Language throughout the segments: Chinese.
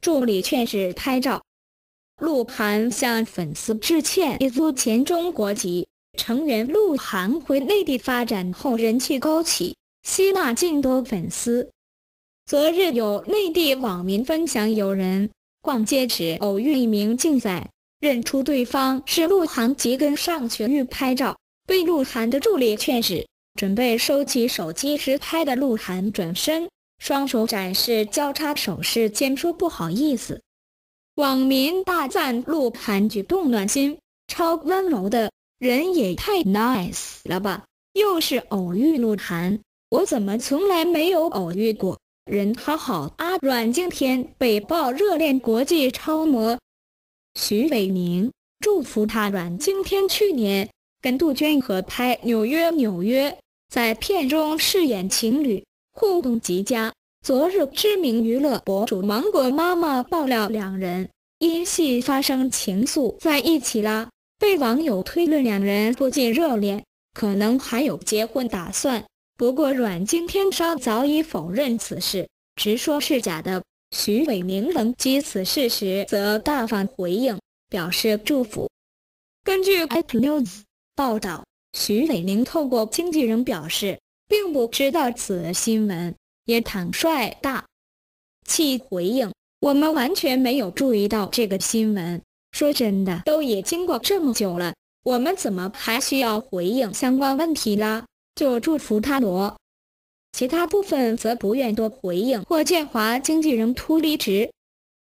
助理劝止拍照。鹿晗向粉丝致歉，一族前中国籍成员鹿晗回内地发展后人气高起，吸纳众多粉丝。昨日有内地网民分享，有人逛街时偶遇一名竞仔，认出对方是鹿晗，即跟上去欲拍照，被鹿晗的助理劝止。准备收起手机时，拍的鹿晗转身，双手展示交叉手势，兼说不好意思。网民大赞鹿晗举动暖心，超温柔的人也太 nice 了吧！又是偶遇鹿晗，我怎么从来没有偶遇过？人好好啊！阮经天被曝热恋国际超模徐伟宁，祝福他。阮经天去年跟杜鹃合拍《纽约纽约》，在片中饰演情侣，互动极佳。昨日，知名娱乐博主芒果妈妈爆料，两人因戏发生情愫，在一起了，被网友推论两人不仅热恋，可能还有结婚打算。不过，阮经天稍早已否认此事，直说是假的。徐伟宁冷击此事时，则大方回应，表示祝福。根据 iNews 报道，徐伟宁透过经纪人表示，并不知道此新闻，也坦率大气回应：“我们完全没有注意到这个新闻。说真的，都已经过这么久了，我们怎么还需要回应相关问题啦？”就祝福他罗，其他部分则不愿多回应。霍建华经纪人突离职，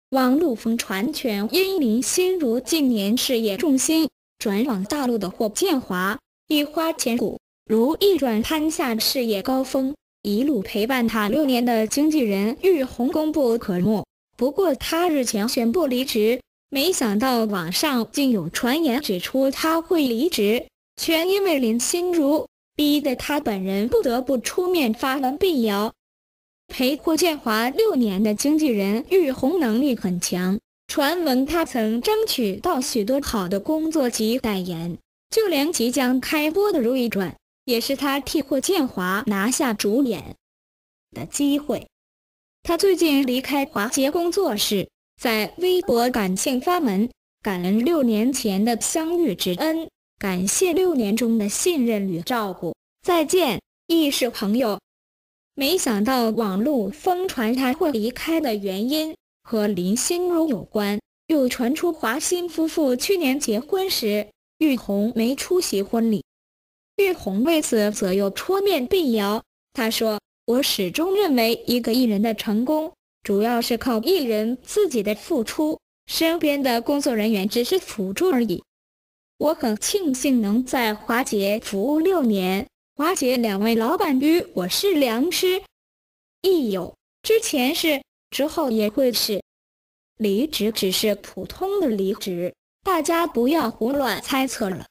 网路疯传全因林心如近年事业重心转往大陆的霍建华，一花千骨，如一转攀下事业高峰，一路陪伴他六年的经纪人玉红功不可没。不过他日前宣布离职，没想到网上竟有传言指出他会离职，全因为林心如。逼得他本人不得不出面发文辟谣。陪霍建华六年的经纪人玉红能力很强，传闻他曾争取到许多好的工作及代言，就连即将开播的《如懿传》也是他替霍建华拿下主演的机会。他最近离开华杰工作室，在微博感性发文，感恩六年前的相遇之恩。感谢六年中的信任与照顾，再见，亦是朋友。没想到网络疯传他会离开的原因和林心如有关，又传出华新夫妇去年结婚时玉红没出席婚礼，玉红为此则又出面辟谣。他说：“我始终认为，一个艺人的成功主要是靠艺人自己的付出，身边的工作人员只是辅助而已。”我很庆幸能在华姐服务六年，华姐两位老板与我是良师益友，之前是，之后也会是。离职只是普通的离职，大家不要胡乱猜测了。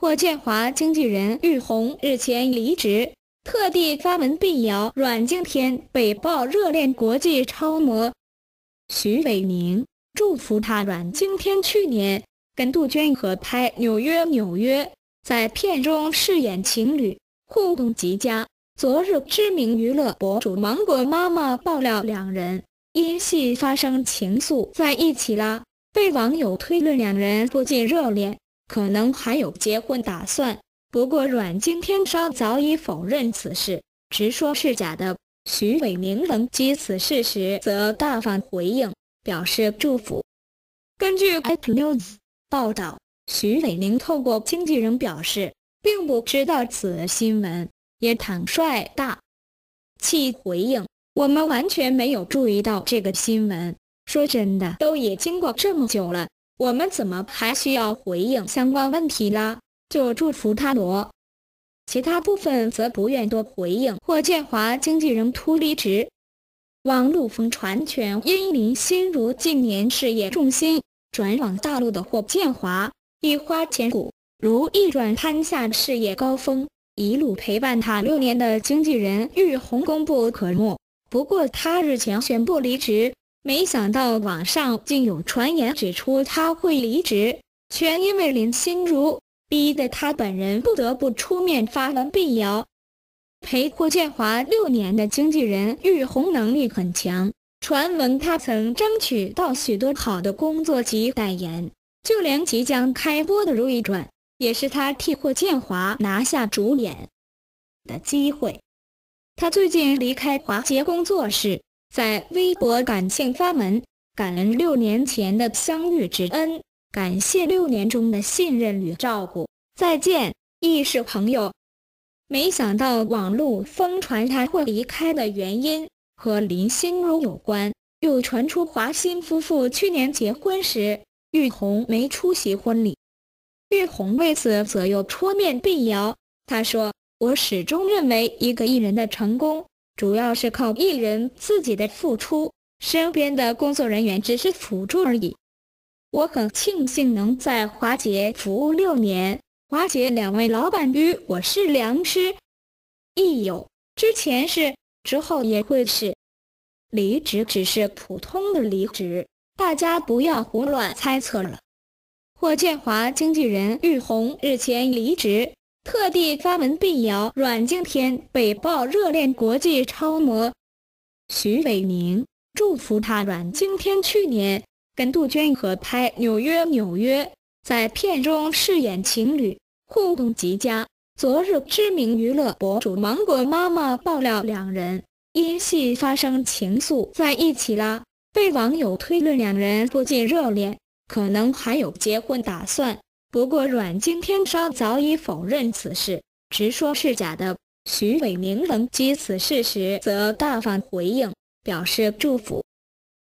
霍建华经纪人玉红日前离职，特地发文辟谣阮经天被曝热恋国际超模徐伟宁，祝福他。阮经天去年。跟杜鹃合拍《纽约纽约》，在片中饰演情侣，互动极佳。昨日，知名娱乐博主芒果妈妈爆料，两人因戏发生情愫，在一起了，被网友推论两人不仅热恋，可能还有结婚打算。不过，阮经天稍早已否认此事，直说是假的。徐伟宁冷击此事时，则大方回应，表示祝福。根据 iNews。报道，徐伟宁透过经纪人表示，并不知道此新闻，也坦率大气回应：“我们完全没有注意到这个新闻。说真的，都已经过这么久了，我们怎么还需要回应相关问题啦？”就祝福他罗，其他部分则不愿多回应。霍建华经纪人突离职，网路疯传全因林心如近年事业重心。转往大陆的霍建华，一花千骨，如一转攀下事业高峰，一路陪伴他六年的经纪人玉红功不可没。不过他日前宣布离职，没想到网上竟有传言指出他会离职，全因为林心如，逼得他本人不得不出面发文辟谣。陪霍建华六年的经纪人玉红能力很强。传闻他曾争取到许多好的工作及代言，就连即将开播的《如懿传》也是他替霍建华拿下主演的机会。他最近离开华杰工作室，在微博感性发文，感恩六年前的相遇之恩，感谢六年中的信任与照顾，再见，亦是朋友。没想到网络疯传他会离开的原因。和林心如有关，又传出华新夫妇去年结婚时，玉红没出席婚礼。玉红为此则又出面辟谣，他说：“我始终认为，一个艺人的成功，主要是靠艺人自己的付出，身边的工作人员只是辅助而已。我很庆幸能在华姐服务六年，华姐两位老板与我是良师益友，之前是。”之后也会是离职，只是普通的离职，大家不要胡乱猜测了。霍建华经纪人玉红日前离职，特地发文辟谣阮经天被曝热恋国际超模徐伟宁，祝福他。阮经天去年跟杜鹃合拍《纽约纽约》，在片中饰演情侣，互动极佳。昨日，知名娱乐博主芒果妈妈爆料，两人因戏发生情愫在一起了，被网友推论两人不仅热恋，可能还有结婚打算。不过，阮经天稍早已否认此事，直说是假的。徐伟明冷击此事时，则大方回应，表示祝福。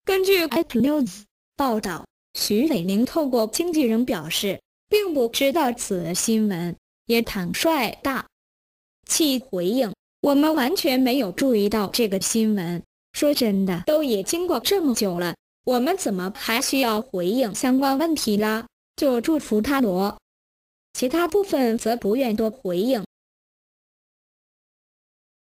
根据 iNews 报道，徐伟宁透过经纪人表示，并不知道此新闻。也坦率大气回应：“我们完全没有注意到这个新闻。说真的，都已经过这么久了，我们怎么还需要回应相关问题啦？就祝福他罗。其他部分则不愿多回应。